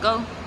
Go